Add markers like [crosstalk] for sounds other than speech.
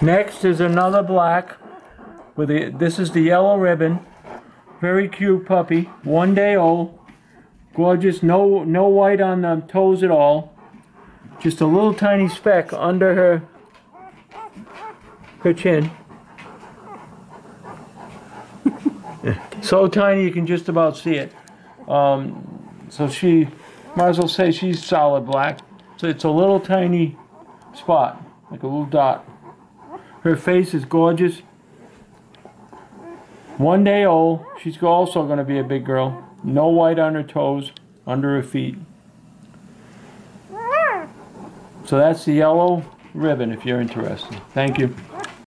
Next is another black with the, this is the yellow ribbon. Very cute puppy, one day old. Gorgeous, no no white on the toes at all. Just a little tiny speck under her her chin. [laughs] so tiny you can just about see it. Um, so she, might as well say she's solid black. So it's a little tiny spot, like a little dot. Her face is gorgeous. One day old. She's also going to be a big girl. No white on her toes, under her feet. So that's the yellow ribbon if you're interested. Thank you.